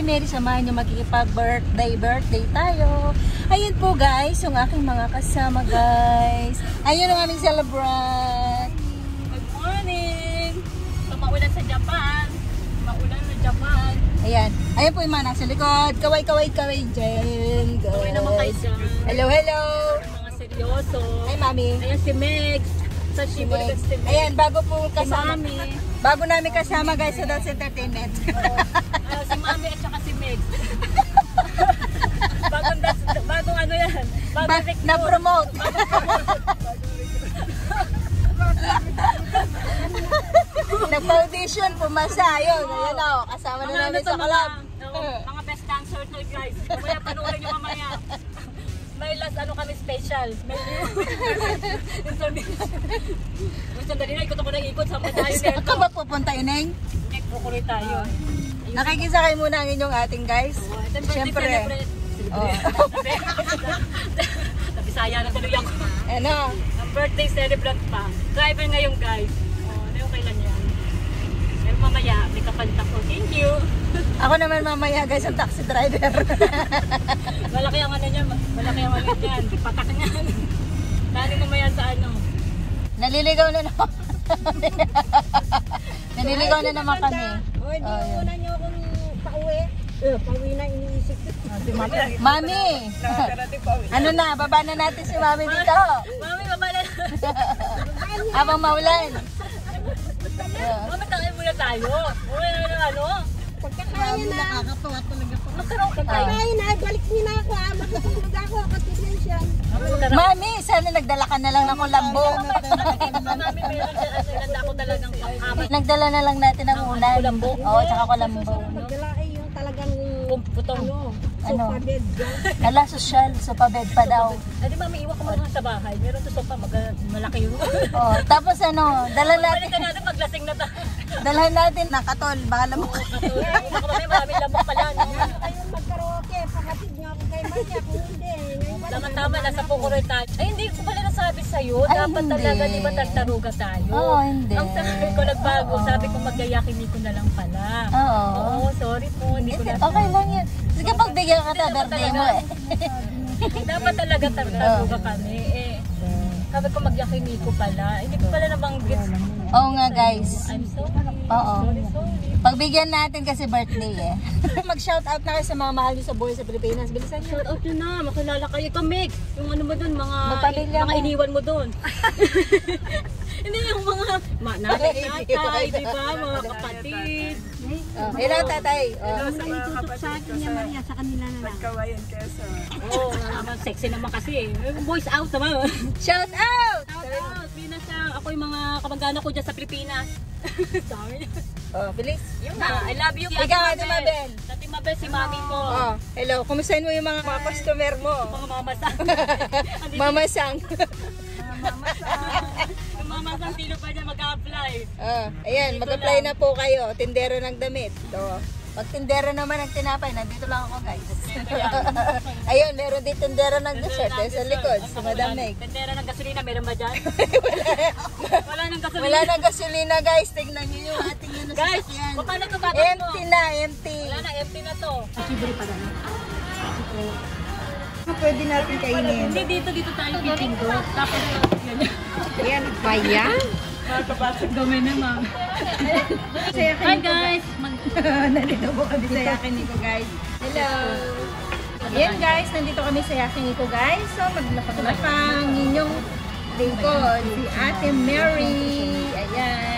Ate Mary, samahan niyo makikipag-birthday, birthday tayo. Ayun po guys, yung aking mga kasama guys. Ayun ang aming celebrant. Good morning! So, maulan sa Japan. Maulan sa Japan. Ayan. Ayan po yung mga nasa likod. Kaway, kaway, kaway dyan. Guys. Kaway naman kayo dyan. Hello, hello. Mga seryoso. Hi, Mami. Ayan si Megs. Sa Si Meg. si. Ayan, bago po Si kasama. Mami. Bago namin kasama guys sa Dance Entertainment. Si Mami Megs. bagong, das, bagong ano yan. Bagong Ba- recruit. na-promote. Nag-foundation, pumasa. Ayun, ayun na. oh, Kasama na ano namin sa club. oo, mga best dancer to guys. Mamaya panoorin nyo mamaya. May last ano kami special. May. Yung sandali na, ikot ako ng ikot. Sama tayo Saan ka ba pupunta, Ineng? Next, kukulit tayo. Nakikisakay muna ang inyong ating guys. Siyempre. Oh. Nabisaya na tuloy ako. Ano? Ang birthday celebrant pa. Driver ngayon guys. Oh, ano yung kailan yan? Pero mamaya, may kapanta ko. Thank you. Ako naman mamaya guys ang taxi driver. Malaki ang ano niya. Malaki ang ano niyan. Patak niyan. Dali mamaya sa ano. Naliligaw na naman. Naliligaw na naman kami. O, hindi Oh, yun. una niyo akong pauwi. Eh, pauwi na iniisip ko. Mami! ano na, baba na natin si Mami dito. Mami, babala na. Habang maulan. Mami, tangin muna tayo. Uy, ano, ano? Pagkakaya na, Magkaroon ka tayo. pagkakaya na, balik niyo na ako. Ah, matutulog ako. Siya. Mami, sana nagdala ka na lang ng kulambo. Mami, meron siya. Kasi nanda ako talagang pang-amat. Nagdala na lang natin ng ulan. kulambo? Oo, tsaka kulambo. Magdala ay yung talagang Putong. Ano? Sofa bed dyan. Ala, social, sopa bed pa daw. Eh di mami, iwan ko muna sa bahay. Meron to sopa, mag malaki yun. Oh, tapos ano, dala natin, Balikan natin paglasing na tayo. dalhan natin ng katol, baka lamok. Baka mamaya maraming lamok pala. Ayun, magkaraoke. Pakatid niyo ako kay Maria. Kung hindi, Tama-tama, nasa Pukuroy tayo. Ay, hindi ko pala nasabi sa'yo. Ay, Dapat talaga, di ba, tartaruga tayo? Oo, hindi. Ang sabi ko nagbago, sabi ko magyayakini ko na lang pala. Oo. Oo, sorry po, hindi ko na. Okay lang yan. Sige, pagbigyan ka ta, birthday mo eh. Dapat talaga tartaruga kami. Eh, sabi ko magyakini ko pala. Hindi ko pala nabanggit. Oo nga guys. I'm sorry. Oo. Sorry, sorry. Pagbigyan natin kasi birthday eh. Mag-shout out na kayo sa mga mahal nyo sa buhay sa Pilipinas. Bilisan nyo. Shout out nyo na, makilala kayo. Ikaw, Meg, yung ano mo dun, mga, mga mo. iniwan mo dun. Hindi yung mga ma, nanay, tatay, di ba? Mga kapatid. Oh, hello tatay. Oh. tutok sa akin niya Maria sa kanila na lang. Oo, oh, sexy naman kasi eh. Voice out naman. Shout out! Shout out, Pinas siya. Ako yung mga kamag-anak ko dyan sa Pilipinas. Niya. Oh, bilis. Yun na, I love you. Ikaw, Ate Mabel. Ate Mabel, si mami ko. Oh, hello. Kumustahin mo yung mga, mga customer mo? Mga mamasang. Mama Sang. Mamasang sino pa dyan mag-apply. Oh, ayan, mag-apply na po kayo. Tindero ng damit. Oh. Pag tindero naman ng tinapay, nandito lang ako guys. Ayun, meron din tindero ng dessert. eh, sa likod, sa Madam Meg. Tendera ng gasolina, meron ba dyan? Wala nang gasolina. Wala na gasolina guys. Tignan nyo yung ating yun sa Guys, paano ito tatakbo? Empty na, empty. Wala na, empty na to. Pwede natin kainin. Hindi, dito, dito tayo pipindo. Tapos, yan. Yan, baya. Gawin na, ma'am. Hi, guys. Nandito po kami sa Yakiniko guys. Hello! Ayan guys, nandito kami sa Yakiniko guys. So maglapag-lapang inyong lingkod, si Ate Mary. Ayan.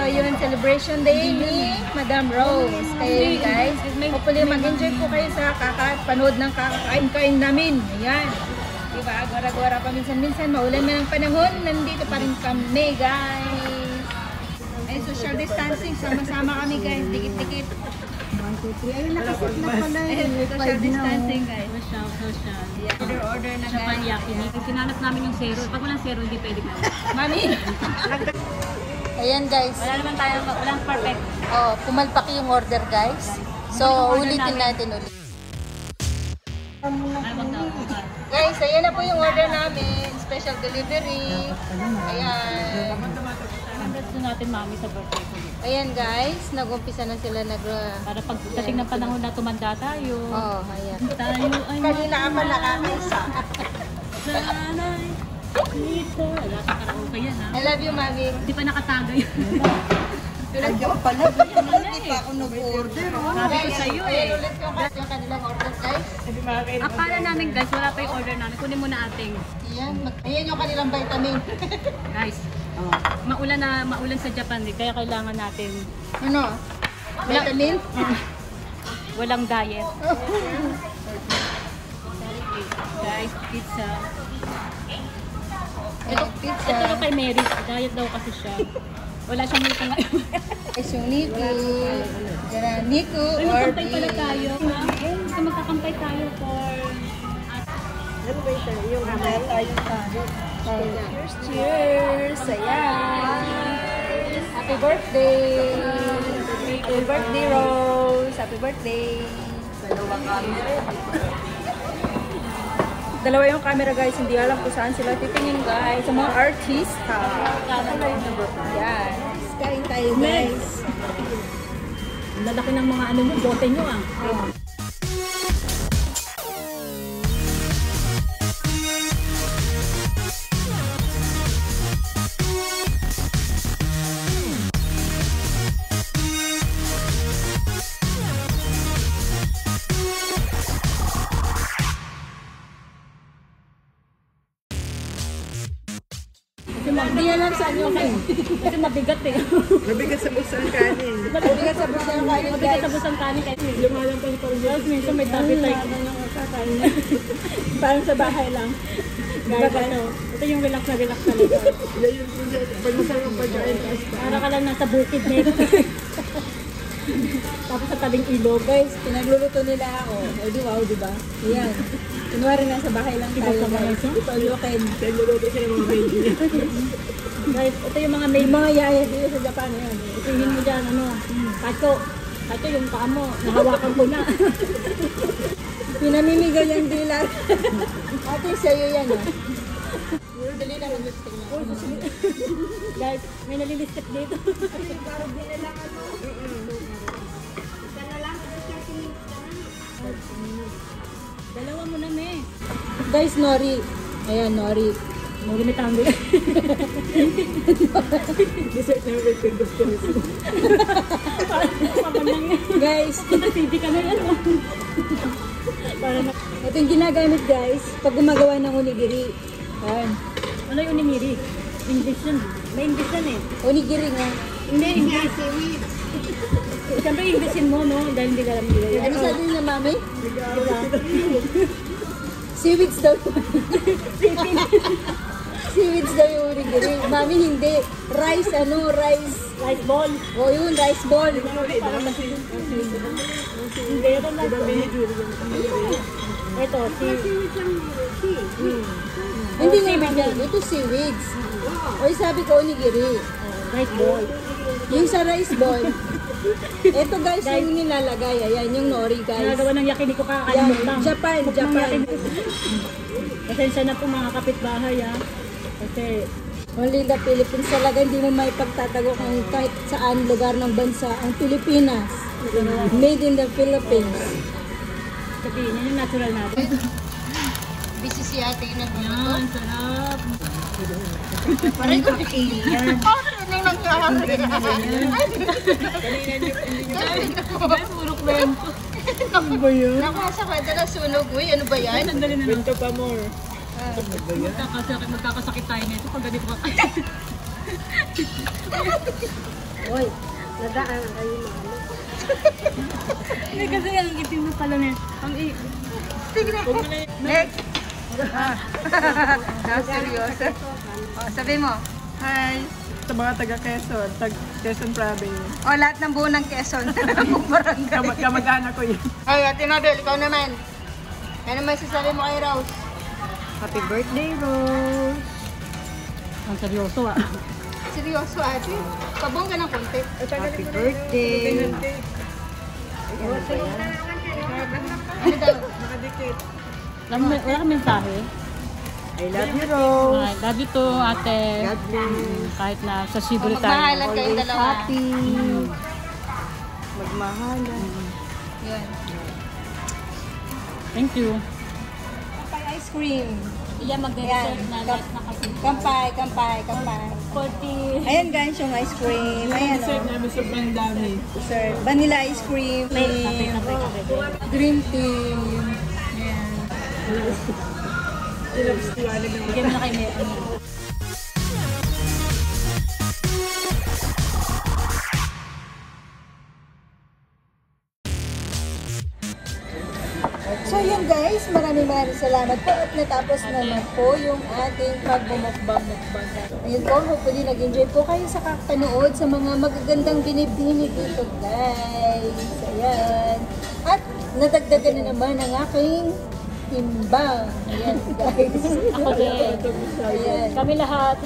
So yun, celebration day ni Madam Rose. Kaya yun guys, hopefully mag-enjoy po kayo sa kakapanood ng kakakain-kain namin. Ayan. Diba, gwara-gwara pa minsan-minsan, maulan man ang panahon, nandito pa rin kami guys. Ay, social distancing, sama-sama kami guys, dikit-dikit. Ayun, nakasit na pala Ayun, eh. social distancing guys. Social, social. Order, order na guys. Panyakini. Sinanap namin yung zero. Pag walang zero, hindi pwede ka. Mami! Ayan guys. Wala naman tayo, walang perfect. Oh, pumalpak yung order guys. So, ulitin natin ulit. Guys, ayan na po yung order namin. Special delivery. Ayan. Na natin, mami, sa birthday ko. Ayan guys, nag-umpisa na sila nag... Para pagdating ng panahon na tumanda tayo. Oh, ayan. Tayo ay Kanina ka pa nakakaisa. sanay. Dito. Wala ka karaoke yan ha. I love you, Mami. Hindi pa nakatagay. Ayaw pala. Hindi pa ako nag-order. oh. Sabi ko sa iyo Ayan eh. ulit yung, yung kanilang order guys. Akala namin guys, wala pa yung order namin. Kunin mo na ating. Ayan, ayan yung kanilang vitamin. Guys, oh, maulan na maulan sa Japan eh, kaya kailangan natin ano? Vitamin? walang diet. guys, pizza. Ito, pizza. Ito kay Mary, diet daw kasi siya. Wala siyang meeting ngayon. Guys, yung Nico. Yan, Nico Ay, or magkampay pala tayo. Kasi magkakampay tayo for Mamaya tayo tayo. Cheers, cheers! Ayan! Happy birthday! Happy birthday, Rose! Happy birthday! Dalawa kami. Dalawa yung camera guys, hindi alam kung saan sila titingin guys. Sa mga artista. Yan. Kain tayo guys. Lalaki ng mga ano nyo, bote nyo ah. Sa busang kanin kasi lumalang pa yung pag Minsan may tabi tayo. Parang sa bahay lang. Guys, ano, ito yung relax na relax talaga. Pag masarap pagkain, taas pa. Para ka lang nasa bukid na ito. Tapos sa tabing ilog. Guys, pinagluluto nila ako. O di wow, di ba? Ayan. Kunwari nasa bahay lang Iba tayo sa bahay guys. siya? Ito lukin. Nagluluto siya ng mga baby. Guys, ito yung mga may mga yaya dito sa Japan. Ayan. Itingin mo dyan, ano, kacho. Kacho yung paa mo. Nahawakan ko na. Pinamimigay yung dilat. Ate, sa'yo yan ah. Dali na ng lipstick na. Guys, may nalilistik dito. Dalawa mo na, me. Guys, Nori. Ayan, Nori. Mo limitahan ko Dessert na may pintos ko. Parang. Guys, Hindi ka na yan. Para na... ito yung ginagamit guys pag gumagawa ng onigiri. Ayan. Ano yung unimiri? English yun. May English yan eh. Onigiri nga. Hindi, English. Siyempre, Englishin mo, no? Dahil hindi ka alam nila yan. Ano sabi niya, mami? Seaweeds daw. Seaweeds daw yung onigiri. Mami, hindi. Rice, ano, rice. Rice ball. O yun, rice ball. Hindi, ito na. Ito, si... Hindi nga, mami. Ito seaweeds. O sabi ko, onigiri. Rice ball. Yung sa rice ball. Ito guys, yung nilalagay. Ayan, yung nori guys. Nagagawa ng yakiniko Yan, kakalimutan. Japan, Japan. Pasensya na po mga kapitbahay ha. Kasi Only the Philippines talaga hindi mo may pagtatago kung kahit saan lugar ng bansa ang Pilipinas. Made in the Philippines. sabihin yun yung natural natin. Busy si ate na Yan, sarap. Parang ko alien. Ano yung nangyari? Ay, puro kwento. Ano ba yun? Nakasa kwenta na sunog. Uy, ano ba yan? Sandali na lang. Pinto pa more. Magkakasakit, magkakasakit tayo nito pag ganito ka kayo. Hoy, nadaan kayo mga Hindi kasi ang itim na pala niya. Ang i... Next. Ah, seryoso. Oh, sabi mo. Hi! Sa mga taga Quezon, tag Quezon Province. O, lahat ng buo ng Quezon. Buong barangay. Kamag kamag-anak ko yun. Ay, Ate Mabel, ikaw naman. Ano naman sasabi mo kay Rose? Happy birthday, Rose! Ang seryoso ah. Seryoso, ate. Pabong ka ng konti. Happy birthday! Ano daw? Nakadikit. Wala, wala ka mensahe? I love you, Rose. Ay, love you too, ate. God bless. Kahit na sa Cebu tayo. Magmahalan kayong Always dalawa. happy. Magmahalan. Yan. Thank you. Ice cream. Iya mag-dessert na lahat na kasi. Kampay, kampay, kampay. 40. Ayan guys, yung ice cream. Ayan o. namin sobrang dami. Sir, vanilla ice cream. Kape, kape, kape. Green tea. Ayan. Bigyan mo na kay Mary. So yun guys, maraming maraming salamat po at natapos naman po yung ating pagbumukbang-mukbang. Ayun po, hopefully nag-enjoy po kayo sa kakapanood sa mga magagandang binibini dito guys. Ayan. At nadagdagan na naman ang aking timbang. Ayan guys. Ako din. Ayan. Kami lahat.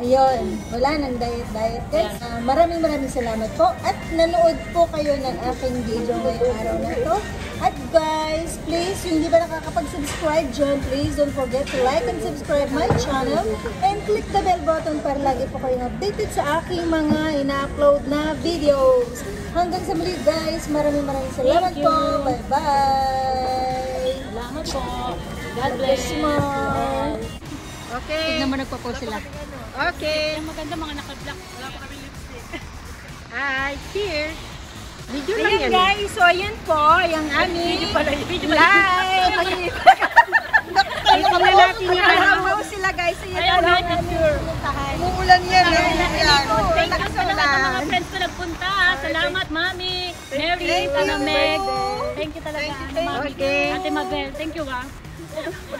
Ayun, wala nang diet-diet guys. Ah, maraming maraming salamat po at nanood po kayo ng aking video ngayong araw na to. At guys, please, yung hindi ba nakakapag-subscribe dyan, please don't forget to like and subscribe my channel and click the bell button para lagi po kayong updated sa aking mga ina-upload na videos. Hanggang sa muli guys, maraming maraming salamat po. Bye-bye! Salamat po. God bless mo. Okay. Tignan mo nagpo-post sila. Okay. Ang maganda mga naka-black. Wala pa kami lipstick. Hi, here. Video Ayan guys, so ayan po, yung aming Video pala. Video live. Alam na natin yan. Nakakamaw sila guys, ayan na lang. picture. Umuulan yan eh. Yan. Thank you sa mga friends ko nagpunta. Salamat, Mami. Mary, Tana Meg. Thank you talaga, Ate Mami. Okay. Ate Mabel, thank you.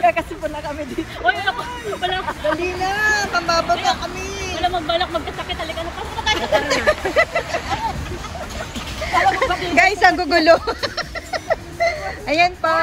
Kasi po na kami dito. Uy, wala ko. Wala ko. Dali na. Pambabaga kami. Wala magbalak, magkasakit talaga. Ano pa tayo? Guys, ang gugulo. ayan pa.